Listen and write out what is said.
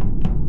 you.